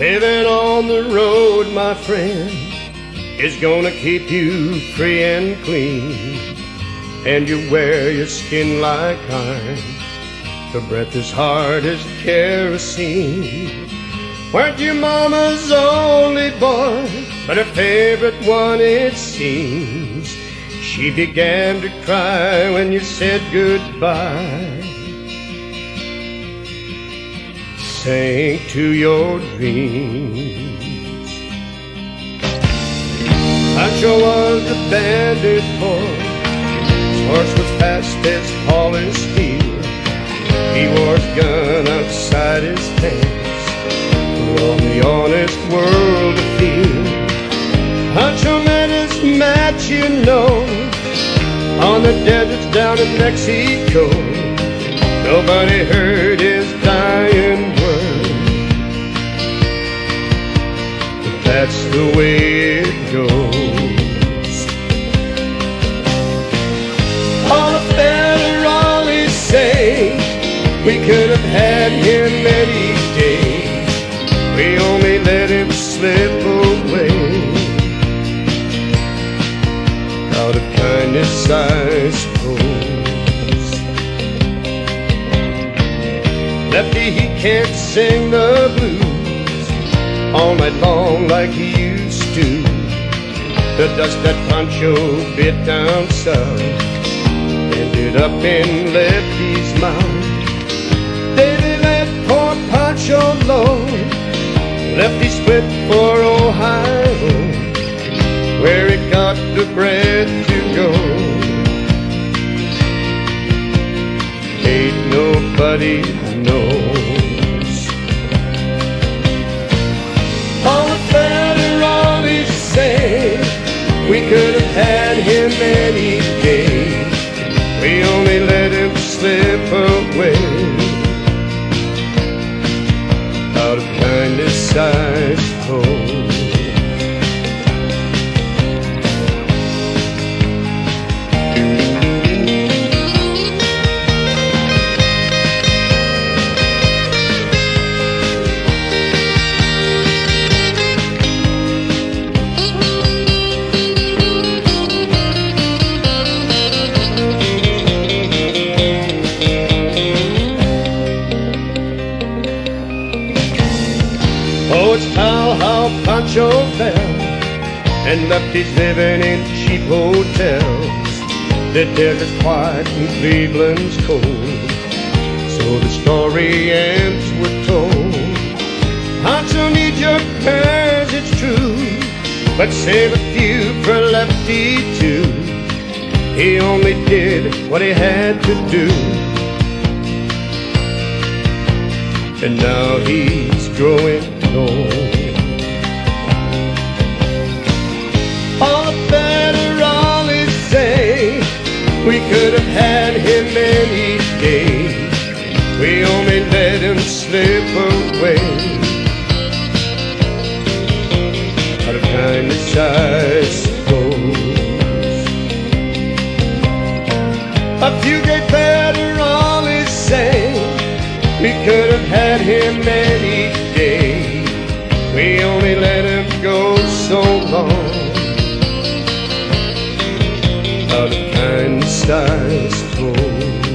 Living on the road, my friend, is gonna keep you free and clean. And you wear your skin like iron. The breath is hard as kerosene. Weren't your mama's only boy, but her favorite one it seems. She began to cry when you said goodbye. Sank to your dreams. Pancho was the bandit boy. His horse was fast as as steel. He wore his gun outside his pants. For on the honest world to feel. Pancho met his match, you know, on the deserts down in Mexico. Nobody heard his dying that's the way it goes. All the federales say we could have had him any day. We only let him slip away. Out of kindness, I suppose. Lefty, he can't sing the blues all night long like he used to. The dust that Pancho bit down south ended up in Lefty's mouth. They let poor Pancho alone. Lefty split for Ohio, where he got the bread to go. Ain't nobody Oh, it's how how Pancho fell and left his living in cheap hotels. The desert's quiet and Cleveland's cold. So the story ends, we're told. Pancho needs your prayers, it's true, but save a few for Lefty too. He only did what he had to do. And now he's growing old. All the federales say we could have had him any day. We only let him slip away. Out of kindness, I had him any day. We only let him go so long. Out of kindness, I suppose.